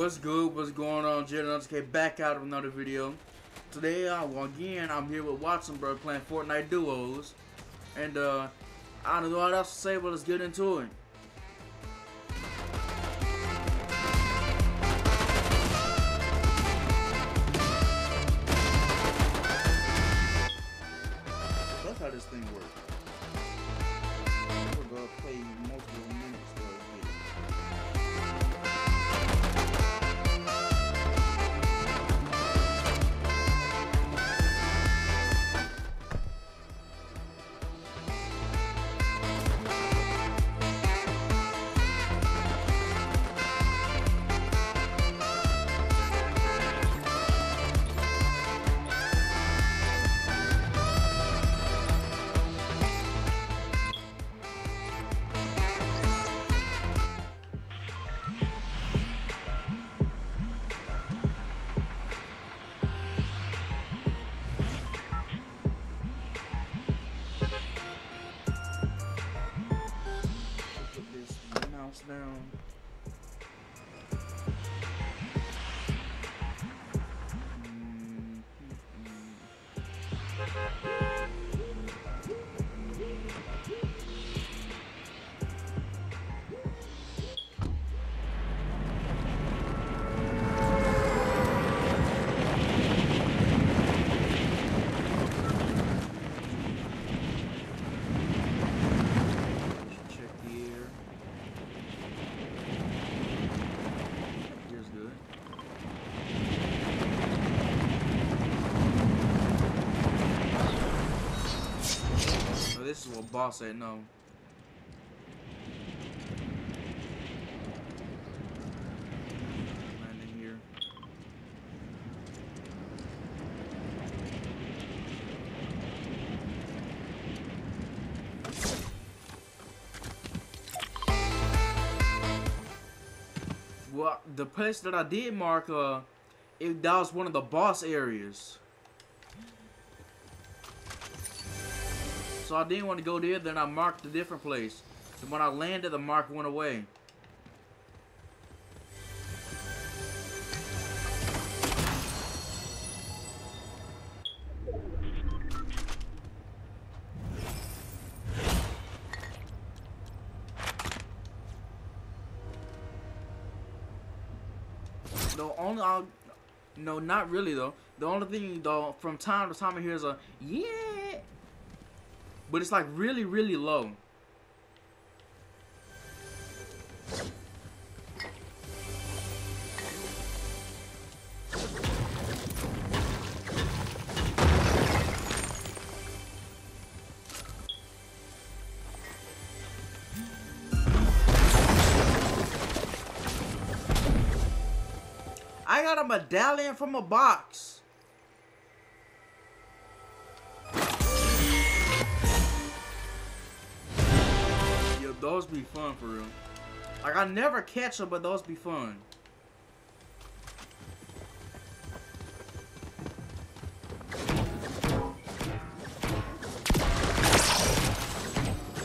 What's good? What's going on? Jared K back out of another video. Today, uh, again, I'm here with Watson, bro, playing Fortnite duos. And, uh, I don't know what else to say, but let's get into it. This this is what boss said no. Landing here. Well, the place that I did mark, uh, it, that was one of the boss areas. So I didn't want to go there, then I marked a different place. And when I landed, the mark went away. Only, uh, no, not really though. The only thing though, from time to time, I hear is a yeah, but it's like really, really low. I got a medallion from a box. Those be fun for real. Like I never catch them, but those be fun.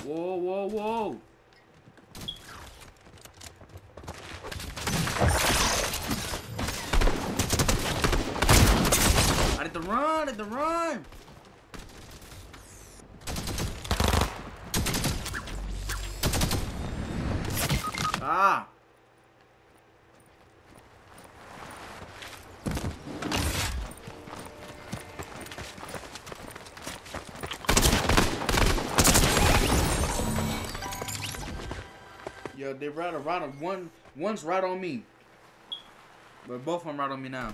Whoa, whoa, whoa. I need to run, I need to run. Ah. Yo, they right around one one's right on me. But both of them right on me now.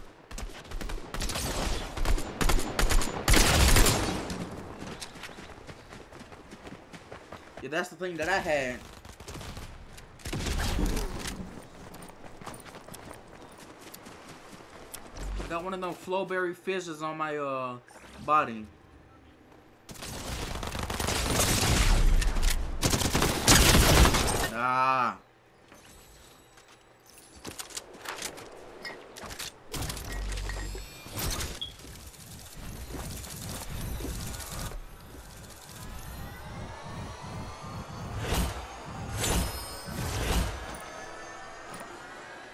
Yeah, that's the thing that I had. Got one of them Flowberry Fizzes on my uh body. Ah.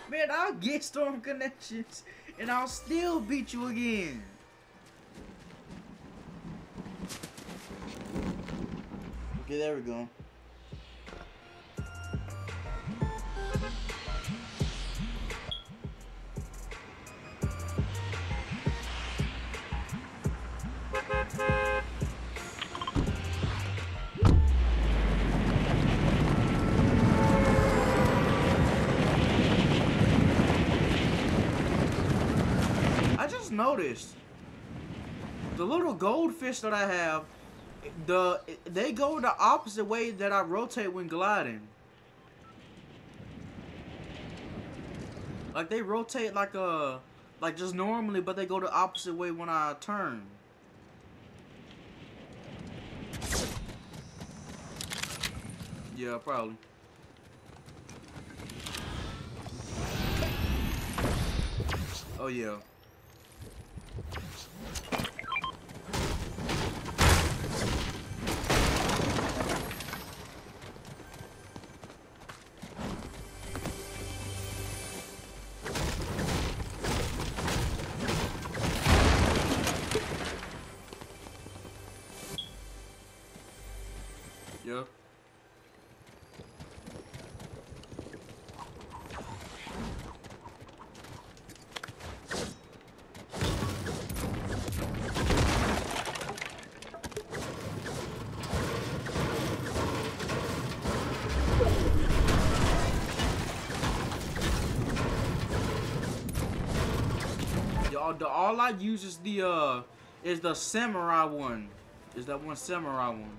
Man, I'll get storm connections, and I'll still beat you again. Okay, there we go. Noticed the little goldfish that I have, the they go the opposite way that I rotate when gliding. Like they rotate like a like just normally, but they go the opposite way when I turn. Yeah, probably. Oh yeah. Yep. Y'all, the all I use is the uh is the samurai one. Is that one samurai one?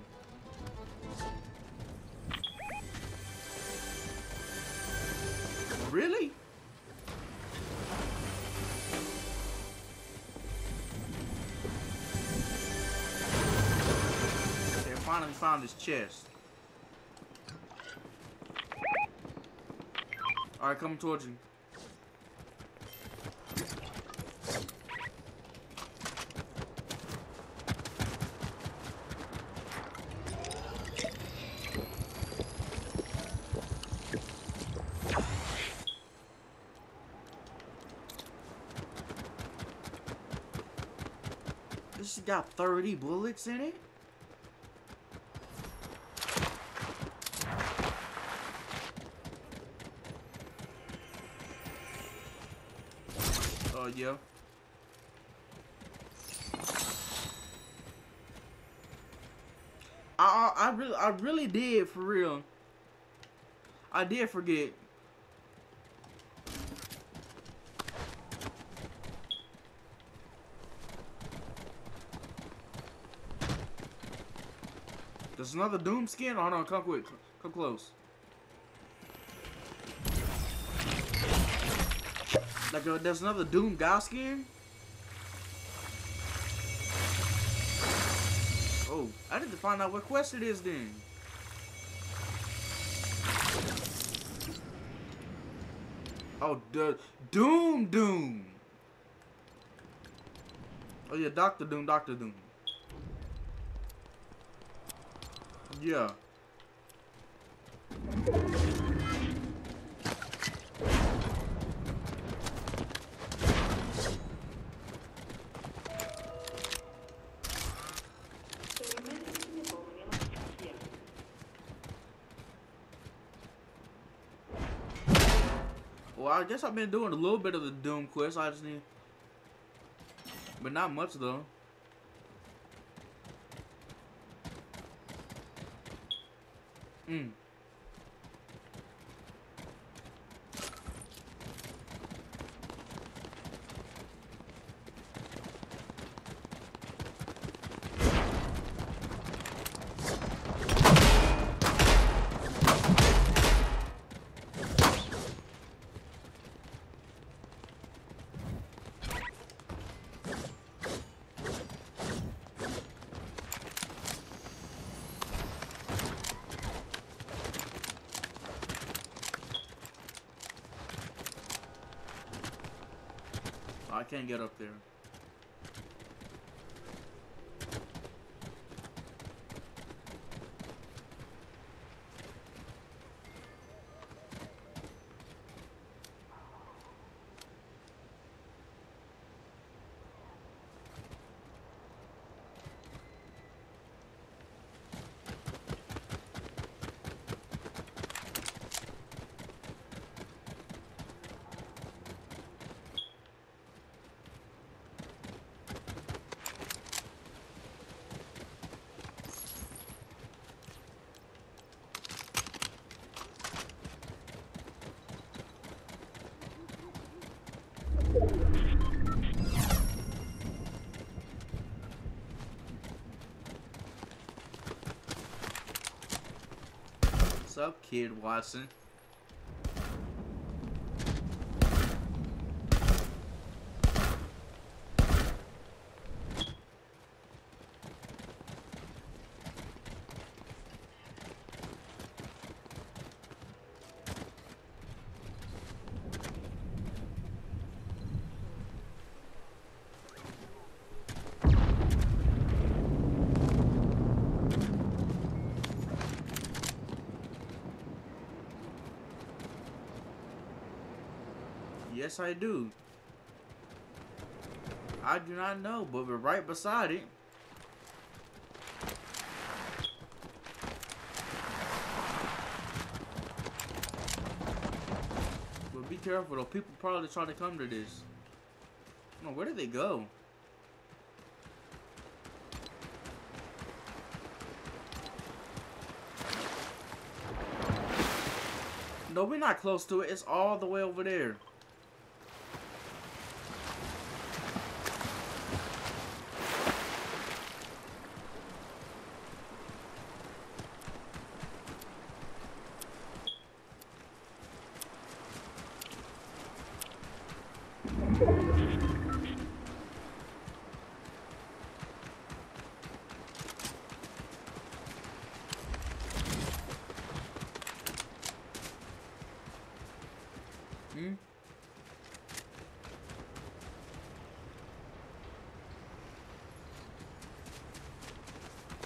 Really? I finally found his chest. Alright, coming towards you. This got 30 bullets in it? Oh, yeah. I, I really did for real. I did forget. There's another Doom skin. Oh no, come quick. Come close. Like uh, there's another Doom guy skin. I need to find out what quest it is then. Oh, the Doom Doom. Oh yeah, Doctor Doom, Doctor Doom. Yeah. I guess I've been doing a little bit of the Doom quest. I just need, but not much though. Mm. Can't get up there. up, Kid Watson? Yes, I do. I do not know, but we're right beside it. But be careful though, people probably try to come to this. No, where did they go? No, we're not close to it. It's all the way over there. Hmm?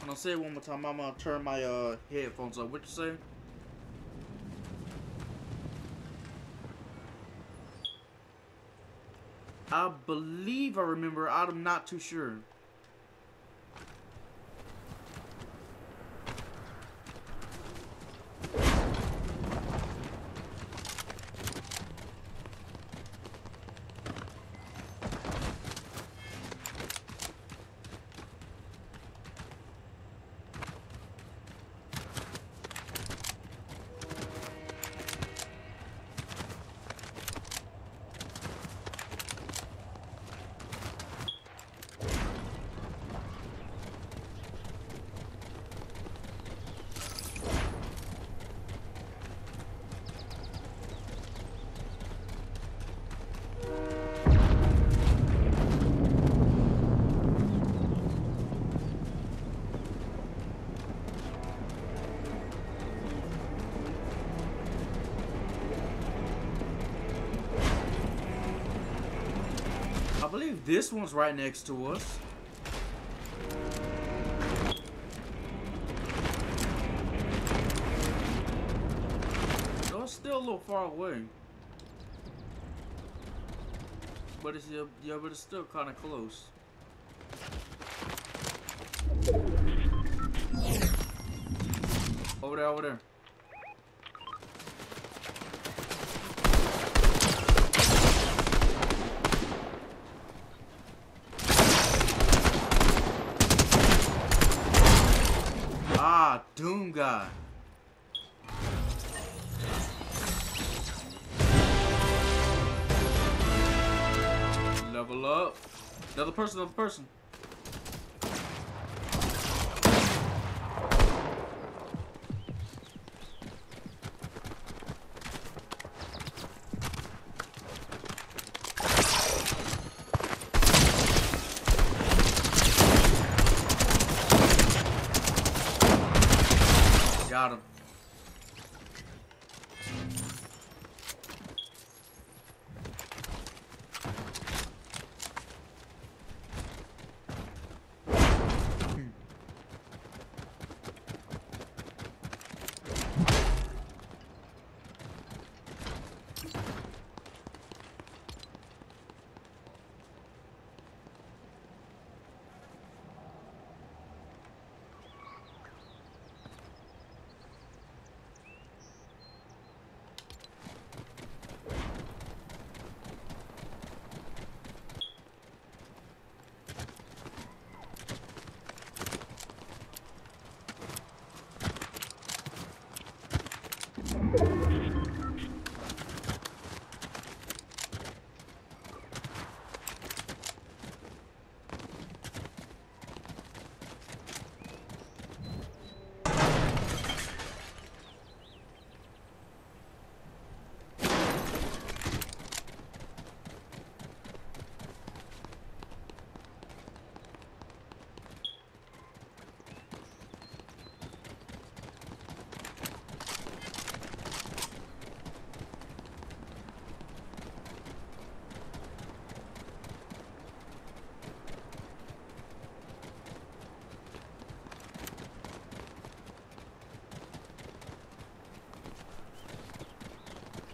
And I'll say it one more time. I'm gonna turn my uh, headphones up. What you say? I believe I remember. I'm not too sure. This one's right next to us. No, it's still a little far away. But it's yeah but it's still kind of close. Over there, over there. Ah, Doom guy. Level up. Another person, another person.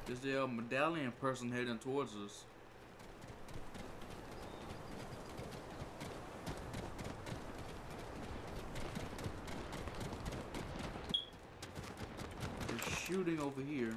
There's the uh, medallion person heading towards us. They're shooting over here.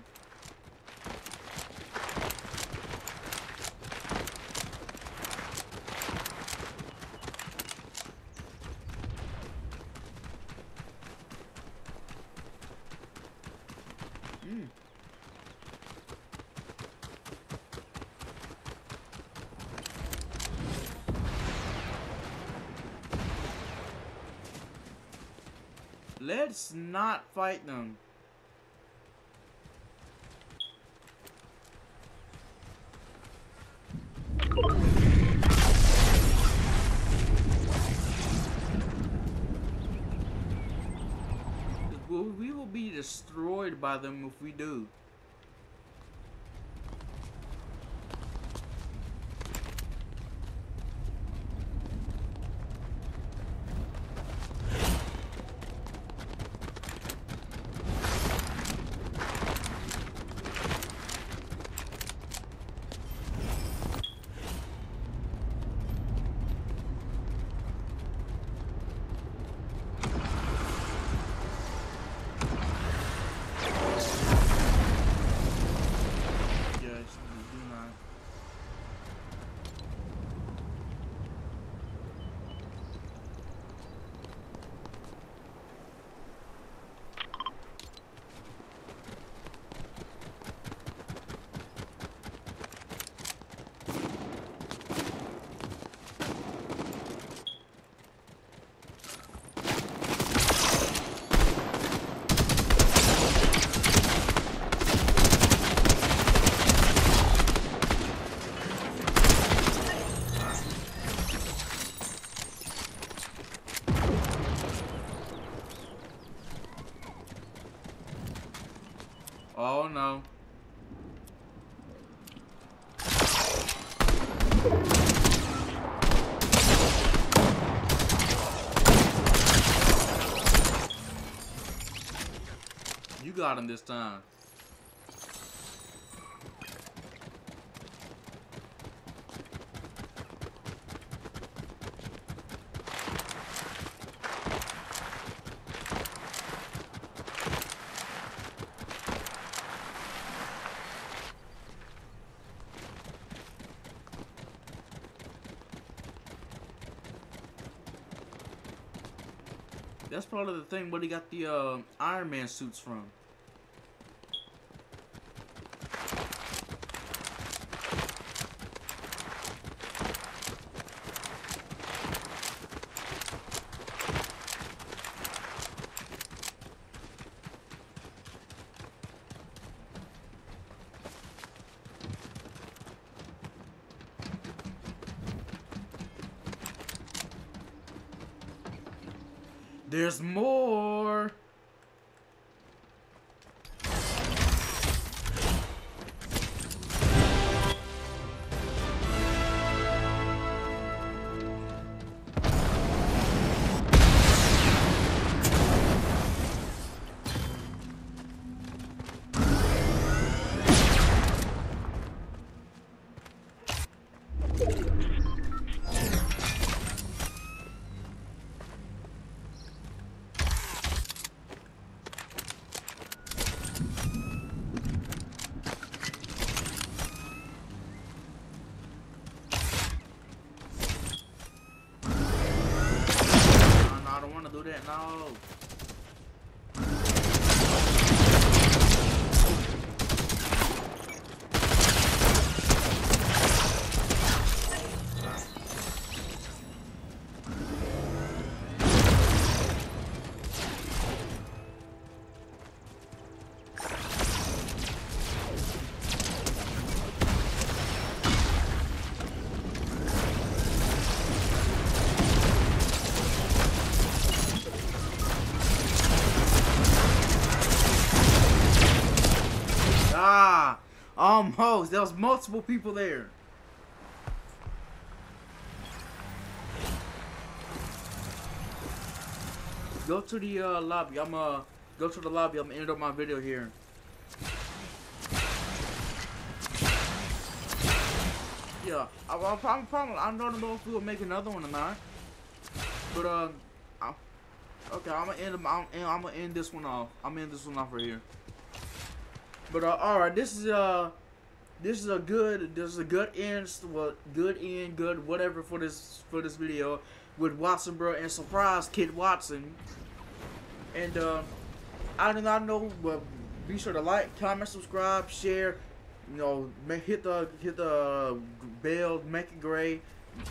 Let's not fight them. We will be destroyed by them if we do. Yes, we do not. Oh no. You got him this time. That's probably the thing where he got the uh, Iron Man suits from. There's more. There was multiple people there. Go to the uh, lobby. I'm uh go to the lobby. I'm end up my video here. yeah, I, I probably, I don't know if we'll make another one or not. But uh, I, okay, I'm gonna end. I'm, I'm gonna end this one off. I'm end this one off right here. But uh, all right, this is uh, this is a good, this is a good end, well, good end, good whatever for this for this video with Watson, bro, and surprise Kid Watson. And uh, I do not know, but be sure to like, comment, subscribe, share. You know, make, hit the hit the bell, make it gray,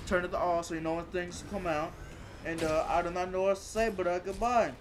turn it to all so you know when things come out. And uh, I do not know what to say, but uh, goodbye.